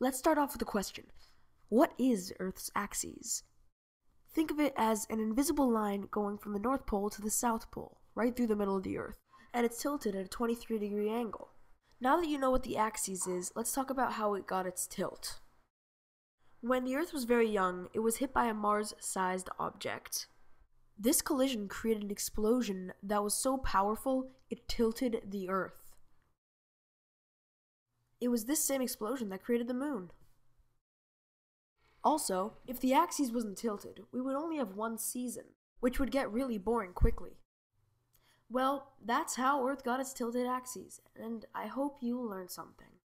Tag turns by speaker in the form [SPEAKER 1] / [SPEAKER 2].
[SPEAKER 1] Let's start off with a question. What is Earth's axis? Think of it as an invisible line going from the North Pole to the South Pole, right through the middle of the Earth, and it's tilted at a 23 degree angle. Now that you know what the axis is, let's talk about how it got its tilt. When the Earth was very young, it was hit by a Mars sized object. This collision created an explosion that was so powerful it tilted the Earth. It was this same explosion that created the moon. Also, if the axis wasn't tilted, we would only have one season, which would get really boring quickly. Well, that's how Earth got its tilted axes, and I hope you learned something.